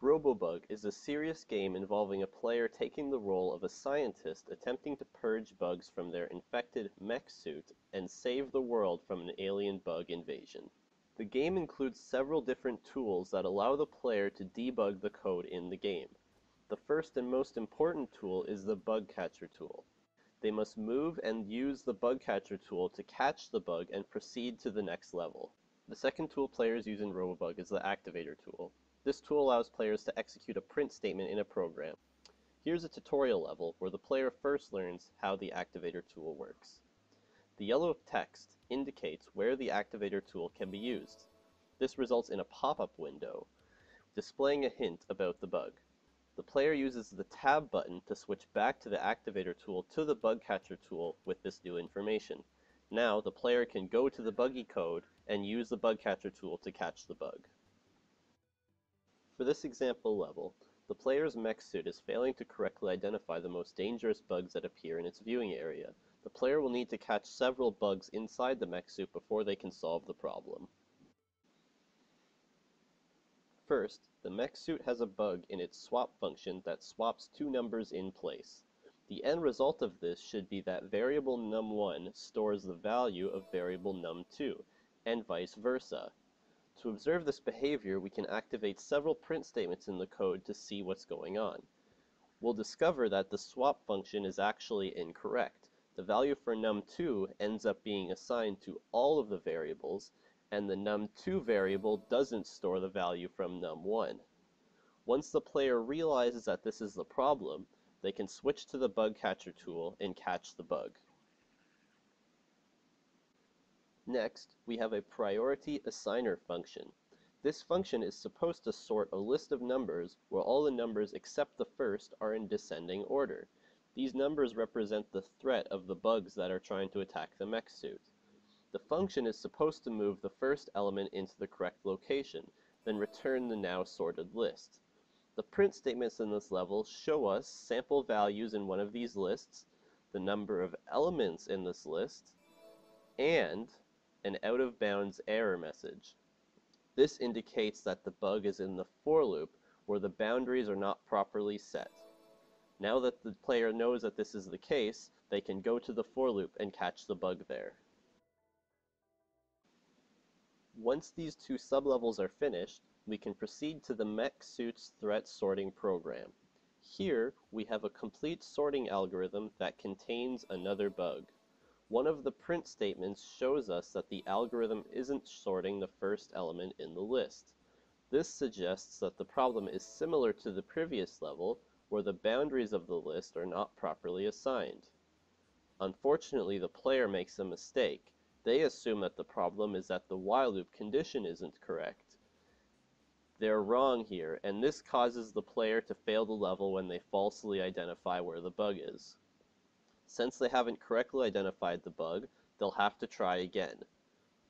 Robobug is a serious game involving a player taking the role of a scientist attempting to purge bugs from their infected mech suit and save the world from an alien bug invasion. The game includes several different tools that allow the player to debug the code in the game. The first and most important tool is the bug catcher tool. They must move and use the bug catcher tool to catch the bug and proceed to the next level. The second tool players use in Robobug is the activator tool. This tool allows players to execute a print statement in a program. Here's a tutorial level where the player first learns how the activator tool works. The yellow text indicates where the activator tool can be used. This results in a pop-up window displaying a hint about the bug. The player uses the tab button to switch back to the activator tool to the bug catcher tool with this new information. Now the player can go to the buggy code and use the bug catcher tool to catch the bug. For this example level, the player's mech suit is failing to correctly identify the most dangerous bugs that appear in its viewing area. The player will need to catch several bugs inside the mech suit before they can solve the problem. First, the mech suit has a bug in its swap function that swaps two numbers in place. The end result of this should be that variable num1 stores the value of variable num2, and vice versa. To observe this behavior, we can activate several print statements in the code to see what's going on. We'll discover that the swap function is actually incorrect. The value for num2 ends up being assigned to all of the variables, and the num2 variable doesn't store the value from num1. Once the player realizes that this is the problem, they can switch to the bug catcher tool and catch the bug. Next, we have a priority assigner function. This function is supposed to sort a list of numbers where all the numbers except the first are in descending order. These numbers represent the threat of the bugs that are trying to attack the mech suit. The function is supposed to move the first element into the correct location, then return the now sorted list. The print statements in this level show us sample values in one of these lists, the number of elements in this list, and an out-of-bounds error message. This indicates that the bug is in the for loop, where the boundaries are not properly set. Now that the player knows that this is the case, they can go to the for loop and catch the bug there. Once these two sublevels are finished, we can proceed to the mech suit's threat sorting program. Here, we have a complete sorting algorithm that contains another bug. One of the print statements shows us that the algorithm isn't sorting the first element in the list. This suggests that the problem is similar to the previous level, where the boundaries of the list are not properly assigned. Unfortunately, the player makes a mistake. They assume that the problem is that the while loop condition isn't correct. They're wrong here, and this causes the player to fail the level when they falsely identify where the bug is. Since they haven't correctly identified the bug, they'll have to try again.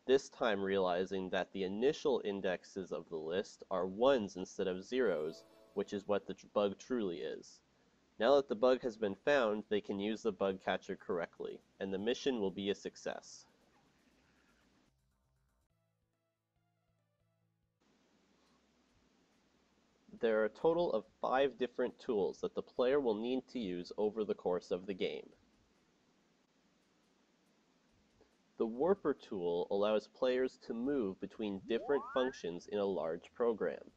This time realizing that the initial indexes of the list are ones instead of zeros, which is what the bug truly is. Now that the bug has been found, they can use the bug catcher correctly, and the mission will be a success. There are a total of five different tools that the player will need to use over the course of the game. The Warper tool allows players to move between different functions in a large program.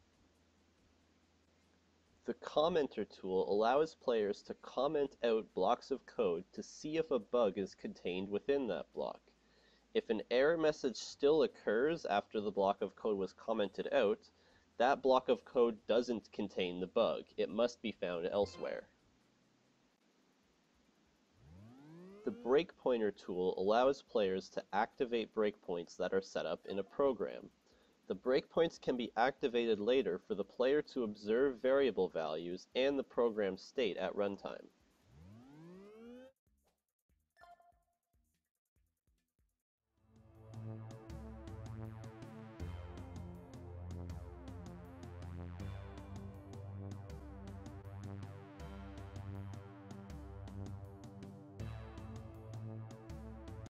The Commenter tool allows players to comment out blocks of code to see if a bug is contained within that block. If an error message still occurs after the block of code was commented out, that block of code doesn't contain the bug. It must be found elsewhere. The breakpointer tool allows players to activate breakpoints that are set up in a program. The breakpoints can be activated later for the player to observe variable values and the program state at runtime.